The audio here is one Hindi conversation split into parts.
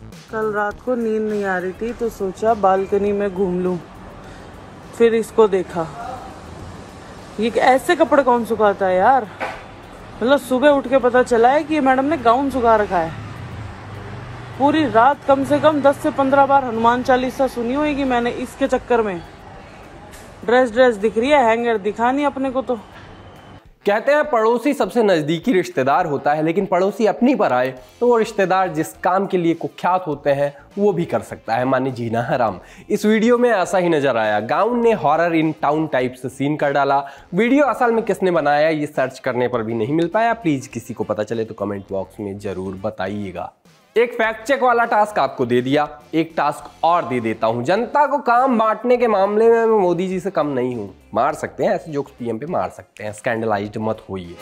कल रात को नींद नहीं आ रही थी तो सोचा बालकनी में घूम लूँ। फिर इसको देखा। ये ऐसे कपड़े कौन सुखाता है यार? मतलब सुबह उठ के पता चला है कि मैडम ने गाउन सुखा रखा है। पूरी रात कम से कम 10 से 15 बार हनुमान चालीसा सुनी होगी मैंने इसके चक्कर में। ड्रेस ड्रेस दिख रही है, हैंगर दिखा नहीं अपने को तो। कहते हैं पड़ोसी सबसे नजदीकी रिश्तेदार होता है, लेकिन पड़ोसी अपनी पर आए तो वो रिश्तेदार जिस काम के लिए कुख्यात होते हैं, वो भी कर सकता है। माने जीना हराम। इस वीडियो में ऐसा ही नज़र आया। गाउन ने हॉरर इन टाउन टाइप से सीन कर डाला। वीडियो असल में किसने बनाया, ये सर्च करने पर भी नहीं मिल पाया। प्लीज़ किसी को पता चले तो कमेंट बॉक्स में ज़रूर बताइएगा। एक फैक्ट चेक वाला टास्क आपको दे दिया, एक टास्क और दे देता हूँ। जनता को काम बांटने के मामले में मैं मोदी जी से कम नहीं हूँ। मार सकते हैं, ऐसे जोक्स पीएम पे मार सकते हैं स्कैंडलाइज्ड मत होइए।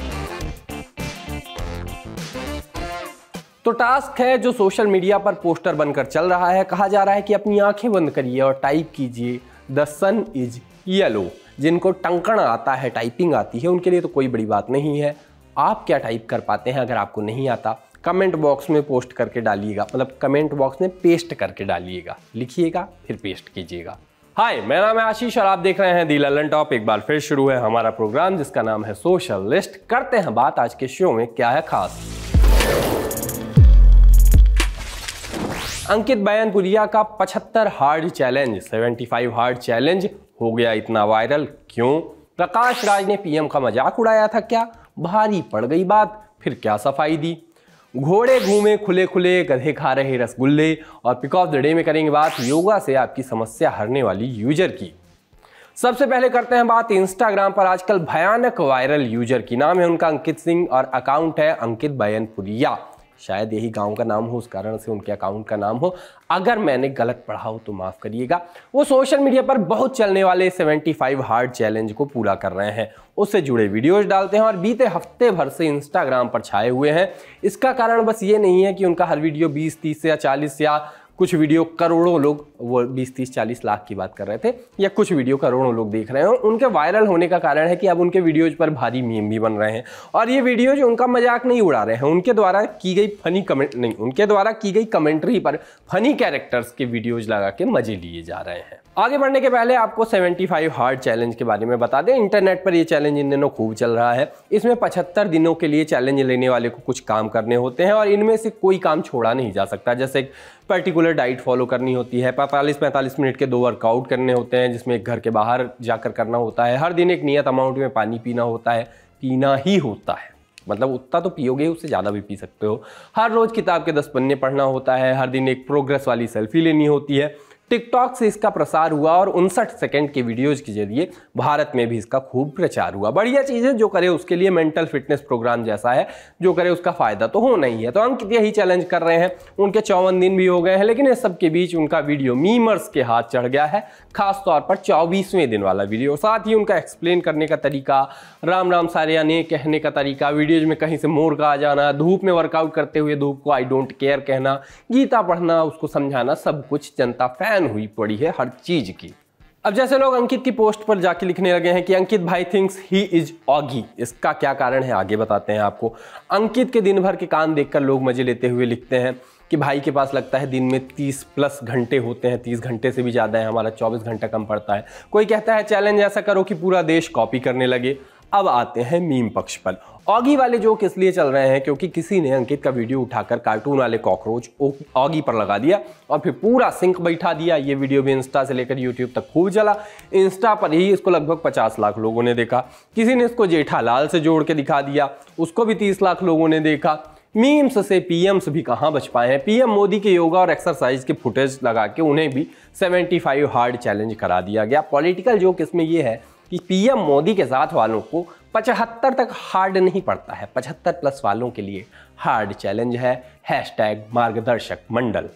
तो टास्क है जो सोशल मीडिया पर पोस्टर बनकर चल रहा है। कहा जा रहा है कि अपनी आँखें बंद करिए और टाइप कीजिए द सन इज़ येलो जिनको टंकण आता है टाइपिंग आती है, उनके लिए तो कोई बड़ी बात नहीं है। आप क्या टाइप कर पाते हैं अगर आपको नहीं आता? कमेंट बॉक्स में पोस्ट करके डालिएगा मतलब कमेंट बॉक्स में पेस्ट करके डालिएगा। लिखिएगा, फिर पेस्ट कीजिएगा। हाय, मेरा नाम है आशीष और आप देख रहे हैं दी ललन टॉप। एक बार फिर शुरू है हमारा प्रोग्राम, जिसका नाम है सोशल लिस्ट करते हैं बात आज के शो में, क्या है खास? अंकित बयानपुरिया का 75 हार्ड चैलेंज 75 हार्ड चैलेंज हो गया इतना वायरल। क्यों? प्रकाश राज ने पीएम का मज़ाक उड़ाया था क्या? भारी पड़ गई बात, फिर क्या सफ़ाई दी? घोड़े घूमे, खुले खुले गधे खा रहे रसगुल्ले और पिक ऑफ़ द डे में करेंगे बात योगा से आपकी समस्या हरने वाली यूज़र की। सबसे पहले करते हैं बात इंस्टाग्राम पर आजकल भयानक वायरल यूज़र की। नाम है उनका अंकित सिंह और अकाउंट है अंकित बयनपुरिया शायद यही गाँव का नाम हो, उस कारण से उनके अकाउंट का नाम हो। अगर मैंने गलत पढ़ा हो तो माफ़ करिएगा। वो सोशल मीडिया पर बहुत चलने वाले 75 हार्ड चैलेंज को पूरा कर रहे हैं। उससे जुड़े वीडियोज़ डालते हैं और बीते हफ़्ते भर से इंस्टाग्राम पर छाए हुए हैं। इसका कारण बस ये नहीं है कि उनका हर वीडियो बीस, तीस या 40 या कुछ वीडियो करोड़ों लोग, वो 20 30 40 लाख की बात कर रहे थे, या कुछ वीडियो करोड़ों लोग देख रहे हैं उनके वायरल होने का कारण है कि अब उनके वीडियोज़ पर भारी मीम भी बन रहे हैं। और ये वीडियोज़ उनका मज़ाक नहीं उड़ा रहे हैं, उनके द्वारा की गई फनी कमेंट नहीं, उनके द्वारा की गई कमेंट्री पर फनी कैरेक्टर्स के वीडियोज़ लगा के मज़े लिए जा रहे हैं। आगे बढ़ने के पहले आपको 75 हार्ड चैलेंज के बारे में बता दें। इंटरनेट पर ये चैलेंज इन दिनों खूब चल रहा है। इसमें 75 दिनों के लिए चैलेंज लेने वाले को कुछ काम करने होते हैं और इनमें से कोई काम छोड़ा नहीं जा सकता। जैसे एक पर्टिकुलर डाइट फॉलो करनी होती है, पैंतालीस पैंतालीस मिनट के दो वर्कआउट करने होते हैं, जिसमें एक घर के बाहर जाकर करना होता है। हर दिन एक नियत अमाउंट में पानी पीना होता है, पीना ही होता है। मतलब उतना तो पियोगे, उससे ज़्यादा भी पी सकते हो। हर रोज़ किताब के दस पन्ने पढ़ना होता है, हर दिन एक प्रोग्रेस वाली सेल्फी लेनी होती है। टिकटॉक से इसका प्रसार हुआ और उनसठ सेकेंड के वीडियोज़ के ज़रिए भारत में भी इसका खूब प्रचार हुआ। बढ़िया चीज़ है जो करे उसके लिए मेंटल फिटनेस प्रोग्राम जैसा है, जो करे उसका फ़ायदा तो होना ही है। तो अंकित यही चैलेंज कर रहे हैं। उनके चौवन दिन भी हो गए हैं, लेकिन इस सब के बीच उनका वीडियो मीमर्स के हाथ चढ़ गया है। खासतौर पर चौबीसवें दिन वाला वीडियो। साथ ही उनका एक्सप्लेन करने का तरीका, राम राम सारे ने कहने का तरीका, वीडियोज़ में कहीं से मोर का आ जाना, धूप में वर्कआउट करते हुए धूप को आई डोंट केयर कहना, गीता पढ़ना, उसको समझाना, सब कुछ जनता फ़ैन बैन हुई पड़ी है हर चीज़ की। अब जैसे लोग अंकित की पोस्ट पर जाके लिखने लगे हैं कि अंकित भाई थिंक्स ही इज़ ऑगी इसका क्या कारण है? आगे बताते हैं आपको। अंकित के दिन भर के काम देखकर लोग मज़े लेते हुए लिखते हैं कि भाई के पास लगता है दिन में 30 प्लस घंटे होते हैं। 30 घंटे से भी ज़्यादा है, हमारा 24 घंटा कम पड़ता है। कोई कहता है चैलेंज ऐसा करो कि पूरा देश कॉपी करने लगे। अब आते हैं मीम पक्ष पर। ऑगी वाले जोक इसलिए चल रहे हैं क्योंकि किसी ने अंकित का वीडियो उठाकर कार्टून वाले कॉकरोच ऑगी पर लगा दिया और फिर पूरा सिंक बैठा दिया। ये वीडियो भी इंस्टा से लेकर यूट्यूब तक खूब चला इंस्टा पर ही इसको लगभग 50 लाख लोगों ने देखा। किसी ने इसको जेठालाल से जोड़ के दिखा दिया। उसको भी 30 लाख लोगों ने देखा। मीम्स से पीएम्स भी कहाँ बच पाए हैं? पीएम मोदी के योगा और एक्सरसाइज के फुटेज लगा के उन्हें भी 75 हार्ड चैलेंज करा दिया गया। पॉलिटिकल जोक इसमें यह है कि पीएम मोदी के साथ वालों को पचहत्तर तक हार्ड नहीं पड़ता है। पचहत्तर प्लस वालों के लिए हार्ड चैलेंज है। हैशटैग मार्गदर्शक मंडल।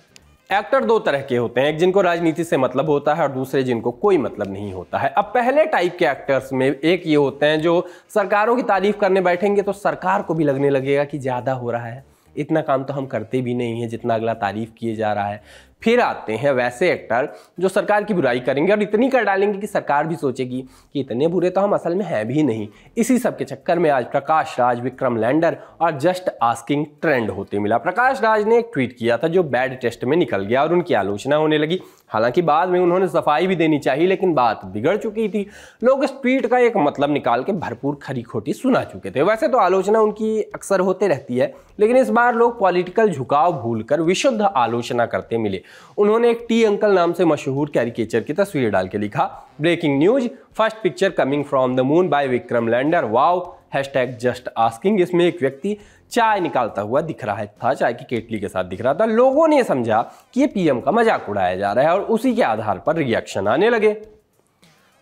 एक्टर दो तरह के होते हैं। एक जिनको राजनीति से मतलब होता है और दूसरे जिनको कोई मतलब नहीं होता है। अब पहले टाइप के एक्टर्स में एक ये होते हैं जो सरकारों की तारीफ़ करने बैठेंगे तो सरकार को भी लगने लगेगा कि ज़्यादा हो रहा है। इतना काम तो हम करते भी नहीं है जितना अगला तारीफ़ किए जा रहा है। फिर आते हैं वैसे एक्टर जो सरकार की बुराई करेंगे और इतनी कर डालेंगे कि सरकार भी सोचेगी कि इतने बुरे तो हम असल में हैं भी नहीं। इसी सब के चक्कर में आज प्रकाश राज, विक्रम लैंडर और जस्ट आस्किंग ट्रेंड होते मिला। प्रकाश राज ने एक ट्वीट किया था जो बैड टेस्ट में निकल गया और उनकी आलोचना होने लगी। हालाँकि बाद में उन्होंने सफ़ाई भी देनी चाहिए, लेकिन बात बिगड़ चुकी थी। लोग इस ट्वीट का एक मतलब निकाल के भरपूर खरी खोटी सुना चुके थे। वैसे तो आलोचना उनकी अक्सर होते रहती है, लेकिन इस बार लोग पॉलिटिकल झुकाव भूलकर विशुद्ध आलोचना करते मिले। उन्होंने एक टी अंकल नाम से मशहूर कैरिकेचर की तस्वीर डाल के लिखा, breaking news, first picture coming from the moon by Vikram lander, wow, hashtag just asking, इसमें एक व्यक्ति चाय निकालता हुआ दिख रहा है, था चाय की केटली के साथ दिख रहा था, लोगों ने समझा कि ये पीएम का मज़ाक उड़ाया जा रहा है और उसी के आधार पर रिएक्शन आने लगे।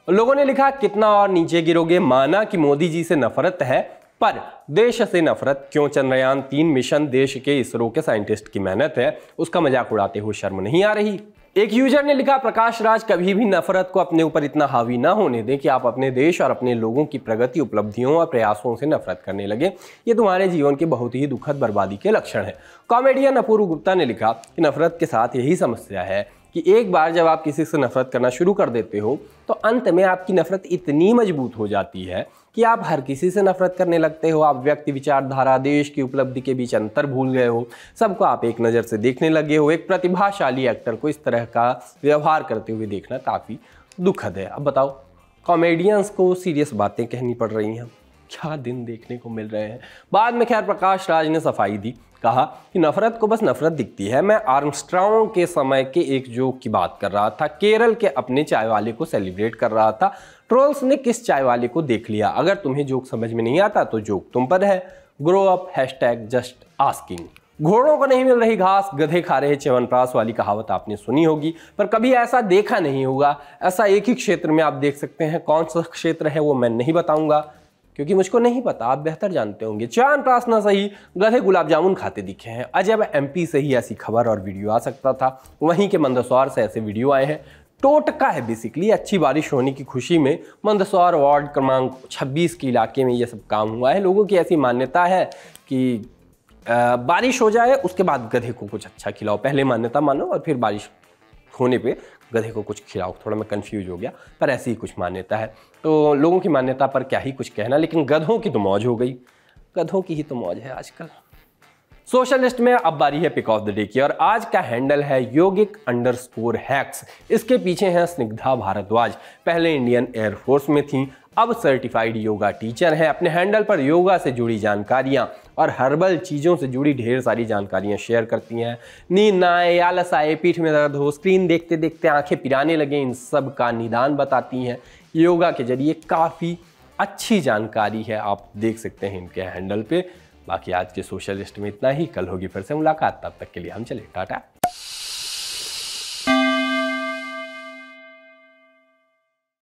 लोगों ने लिखा, कितना और नीचे गिरोगे, माना कि मोदी जी से नफरत है पर देश से नफरत, क्यों चंद्रयान तीन मिशन देश के इसरो के साइंटिस्ट की मेहनत है, उसका मज़ाक उड़ाते हुए शर्म नहीं आ रही। एक यूज़र ने लिखा, प्रकाश राज, कभी भी नफरत को अपने ऊपर इतना हावी ना होने दें कि आप अपने देश और अपने लोगों की प्रगति, उपलब्धियों और प्रयासों से नफरत करने लगे। ये तुम्हारे जीवन के बहुत ही दुखद, बर्बादी के लक्षण है। कॉमेडियन अपूर्व गुप्ता ने लिखा कि नफरत के साथ यही समस्या है कि एक बार जब आप किसी से नफरत करना शुरू कर देते हो तो अंत में आपकी नफरत इतनी मज़बूत हो जाती है कि आप हर किसी से नफरत करने लगते हो। आप व्यक्ति, विचारधारा, देश की उपलब्धि के बीच अंतर भूल गए हो। सबको आप एक नज़र से देखने लगे हो। एक प्रतिभाशाली एक्टर को इस तरह का व्यवहार करते हुए देखना काफ़ी दुखद है। अब बताओ कॉमेडियंस को सीरियस बातें कहनी पड़ रही हैं। क्या दिन देखने को मिल रहे हैं। बाद में खैर प्रकाश राज ने सफ़ाई दी। कहा कि नफरत को बस नफरत दिखती है। मैं आर्मस्ट्राउंग के समय के एक जोक की बात कर रहा था। केरल के अपने चाय वाले को सेलिब्रेट कर रहा था। ट्रोल्स ने किस चाय वाले को देख लिया? अगर तुम्हें जोक समझ में नहीं आता तो जोक तुम पर है। Grow up, hashtag, just asking. घोड़ों को नहीं मिल रही घास, गधे खा रहे च्यवनप्राश वाली कहावत आपने सुनी होगी, पर कभी ऐसा देखा नहीं होगा। ऐसा एक ही क्षेत्र में आप देख सकते हैं। कौन सा क्षेत्र है वो मैं नहीं बताऊँगा। क्योंकि मुझको नहीं पता, आप बेहतर जानते होंगे। चाँद प्रास ना सही, गधे गुलाब जामुन खाते दिखे हैं। अजब एमपी से ही ऐसी खबर और वीडियो आ सकता था। वहीं के मंदसौर से ऐसे वीडियो आए हैं। टोटका है बेसिकली अच्छी बारिश होने की खुशी में मंदसौर वार्ड क्रमांक 26 के इलाके में ये सब काम हुआ है। लोगों की ऐसी मान्यता है कि बारिश हो जाए, उसके बाद गधे को कुछ अच्छा खिलाओ। पहले मान्यता मानो और फिर बारिश होने पे गधे को कुछ खिलाओ, थोड़ा मैं कन्फ्यूज़ हो गया, पर ऐसी ही कुछ मान्यता है। तो लोगों की मान्यता पर क्या ही कुछ कहना, लेकिन गधों की तो मौज हो गई। गधों की ही तो मौज है आजकल। सोशलिस्ट में अब बारी है पिक ऑफ़ द डे की और आज का हैंडल है योगिक अंडरस्कोर हैक्स इसके पीछे हैं स्निग्धा भारद्वाज। पहले इंडियन एयरफोर्स में थी, अब सर्टिफाइड योगा टीचर हैं। अपने हैंडल पर योगा से जुड़ी जानकारियाँ और हर्बल चीज़ों से जुड़ी ढेर सारी जानकारियाँ शेयर करती हैं। नींद ना आए, आलस आए, पीठ में दर्द हो स्क्रीन देखते देखते आँखें पिराने लगे, इन सब का निदान बताती हैं। योगा के ज़रिए काफ़ी अच्छी जानकारी है, आप देख सकते हैं इनके हैंडल पे। बाकी आज के सोशलिस्ट में इतना ही। कल होगी फिर से मुलाकात। तब तक के लिए हम चले। टाटा।